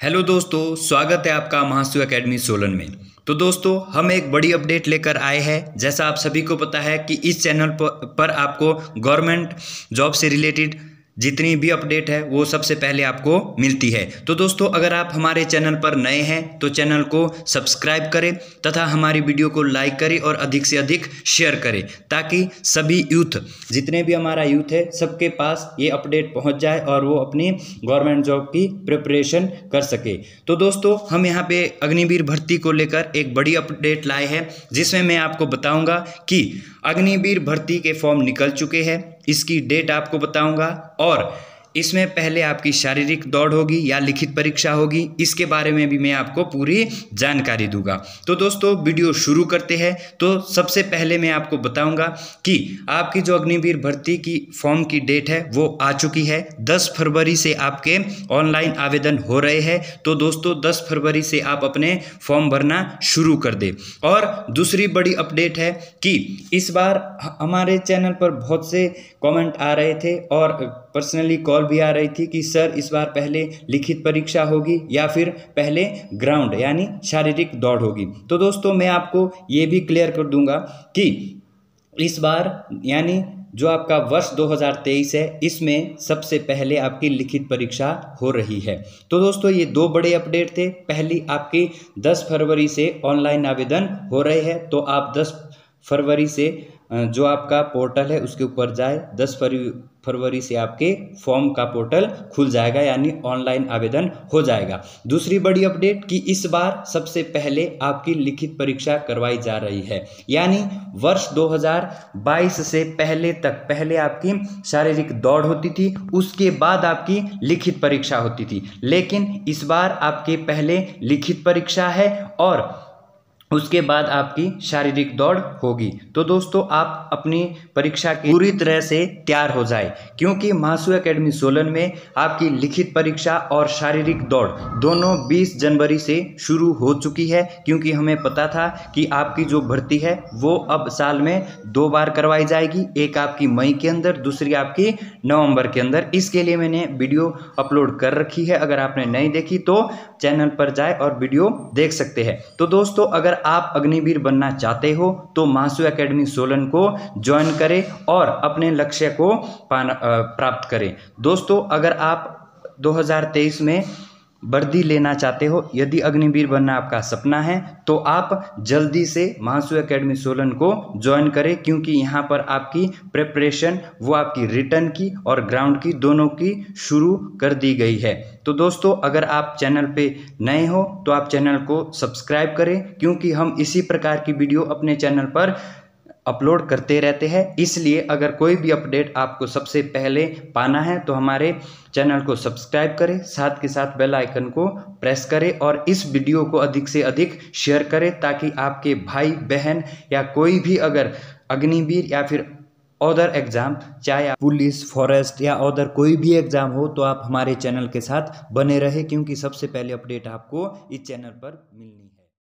Hello दोस्तों स्वागत है आपका महासु एकेडमी सोलन में। तो दोस्तों हम एक बड़ी अपडेट लेकर आए हैं। जैसा आप सभी को पता है कि इस चैनल पर, आपको गवर्नमेंट जॉब से रिलेटेड जितनी भी अपडेट है, वो सबसे पहले आपको मिलती है। तो दोस्तों, अगर आप हमारे चैनल पर नए हैं तो चैनल को सब्सक्राइब करें तथा हमारी वीडियो को लाइक करें और अधिक से अधिक शेयर करें, ताकि सभी यूथ जितने भी हमारा यूथ है, सबके पास ये अपडेट पहुँच जाए और वो अपनी गवर्नमेंट जॉब की प्रिपरेशन कर सके। तो दोस्तों, हम यहाँ पे अग्निवीर भर्ती को लेकर एक बड़ी अपडेट लाए हैं, जिसमें मैं आपको बताऊँगा कि अग्निवीर भर्ती के फॉर्म निकल चुके हैं। इसकी डेट आपको बताऊँगा और इसमें पहले आपकी शारीरिक दौड़ होगी या लिखित परीक्षा होगी, इसके बारे में भी मैं आपको पूरी जानकारी दूँगा। तो दोस्तों, वीडियो शुरू करते हैं। तो सबसे पहले मैं आपको बताऊँगा कि आपकी जो अग्निवीर भर्ती की फॉर्म की डेट है, वो आ चुकी है। 10 फरवरी से आपके ऑनलाइन आवेदन हो रहे हैं। तो दोस्तों 10 फरवरी से आप अपने फॉर्म भरना शुरू कर दे। और दूसरी बड़ी अपडेट है कि इस बार हमारे चैनल पर बहुत से कमेंट आ रहे थे और पर्सनली कॉल भी आ रही थी कि सर इस बार पहले लिखित परीक्षा होगी या फिर पहले ग्राउंड यानी शारीरिक दौड़ होगी। तो दोस्तों, मैं आपको ये भी क्लियर कर दूँगा कि इस बार, यानी जो आपका वर्ष 2023 है, इसमें सबसे पहले आपकी लिखित परीक्षा हो रही है। तो दोस्तों, ये दो बड़े अपडेट थे। पहली, आपकी 10 फरवरी से ऑनलाइन आवेदन हो रहे हैं तो आप 10 फरवरी से जो आपका पोर्टल है, उसके ऊपर जाए। दस फरवरी से आपके फॉर्म का पोर्टल खुल जाएगा, यानी ऑनलाइन आवेदन हो जाएगा। दूसरी बड़ी अपडेट कि इस बार सबसे पहले आपकी लिखित परीक्षा करवाई जा रही है। यानी वर्ष 2022 से पहले तक, पहले आपकी शारीरिक दौड़ होती थी, उसके बाद आपकी लिखित परीक्षा होती थी। लेकिन इस बार आपके पहले लिखित परीक्षा है और उसके बाद आपकी शारीरिक दौड़ होगी। तो दोस्तों, आप अपनी परीक्षा की पूरी तरह से तैयार हो जाए, क्योंकि मासू एकेडमी सोलन में आपकी लिखित परीक्षा और शारीरिक दौड़ दोनों 20 जनवरी से शुरू हो चुकी है, क्योंकि हमें पता था कि आपकी जो भर्ती है, वो अब साल में दो बार करवाई जाएगी, एक आपकी मई के अंदर, दूसरी आपकी नवंबर के अंदर। इसके लिए मैंने वीडियो अपलोड कर रखी है, अगर आपने नहीं देखी तो चैनल पर जाए और वीडियो देख सकते हैं। तो दोस्तों, अगर आप अग्निवीर बनना चाहते हो तो मासू एकेडमी सोलन को ज्वाइन करें और अपने लक्ष्य को प्राप्त करें। दोस्तों, अगर आप 2023 में वर्दी लेना चाहते हो, यदि अग्निवीर बनना आपका सपना है तो आप जल्दी से महासु एकेडमी सोलन को ज्वाइन करें, क्योंकि यहाँ पर आपकी प्रिपरेशन वो आपकी रिटर्न की और ग्राउंड की दोनों की शुरू कर दी गई है। तो दोस्तों, अगर आप चैनल पे नए हो तो आप चैनल को सब्सक्राइब करें, क्योंकि हम इसी प्रकार की वीडियो अपने चैनल पर अपलोड करते रहते हैं। इसलिए अगर कोई भी अपडेट आपको सबसे पहले पाना है तो हमारे चैनल को सब्सक्राइब करें, साथ के साथ बेल आइकन को प्रेस करें और इस वीडियो को अधिक से अधिक शेयर करें ताकि आपके भाई, बहन या कोई भी अगर अग्निवीर या फिर अदर एग्ज़ाम चाहे पुलिस फॉरेस्ट या अदर कोई भी एग्ज़ाम हो तो आप हमारे चैनल के साथ बने रहे, क्योंकि सबसे पहले अपडेट आपको इस चैनल पर मिलनी